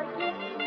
forgive